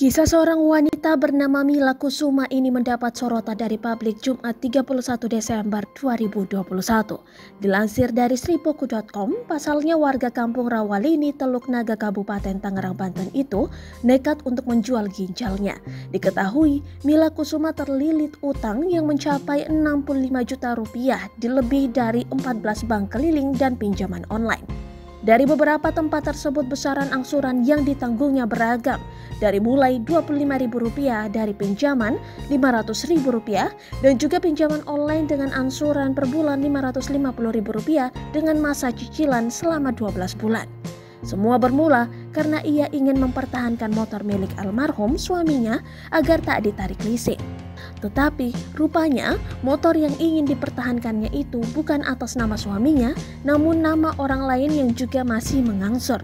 Kisah seorang wanita bernama Mila Kusuma ini mendapat sorotan dari publik Jumat 31 Desember 2021. Dilansir dari sripoku.com, pasalnya warga kampung Rawalini, Teluk Naga, Kabupaten Tangerang, Banten itu nekat untuk menjual ginjalnya. Diketahui, Mila Kusuma terlilit utang yang mencapai 65 juta rupiah di lebih dari 14 bank keliling dan pinjaman online. Dari beberapa tempat tersebut besaran angsuran yang ditanggungnya beragam, dari mulai Rp25.000 dari pinjaman Rp500.000 dan juga pinjaman online dengan angsuran per bulan Rp550.000 dengan masa cicilan selama 12 bulan. Semua bermula karena ia ingin mempertahankan motor milik almarhum suaminya agar tak ditarik leasing. Tetapi rupanya motor yang ingin dipertahankannya itu bukan atas nama suaminya, namun nama orang lain yang juga masih mengangsur.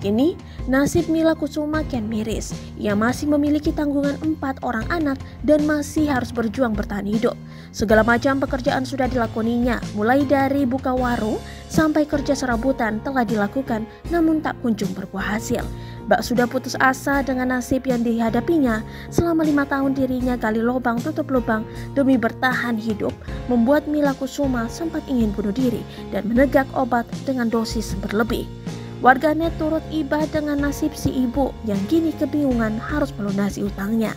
Kini, nasib Mila Kusuma kian miris. Ia masih memiliki tanggungan empat orang anak dan masih harus berjuang bertahan hidup. Segala macam pekerjaan sudah dilakoninya, mulai dari buka warung sampai kerja serabutan telah dilakukan namun tak kunjung berbuah hasil. Bak sudah putus asa dengan nasib yang dihadapinya selama lima tahun dirinya gali lubang tutup lubang demi bertahan hidup membuat Mila Kusuma sempat ingin bunuh diri dan menegak obat dengan dosis berlebih. Warganet turut iba dengan nasib si ibu yang kini kebingungan harus melunasi utangnya.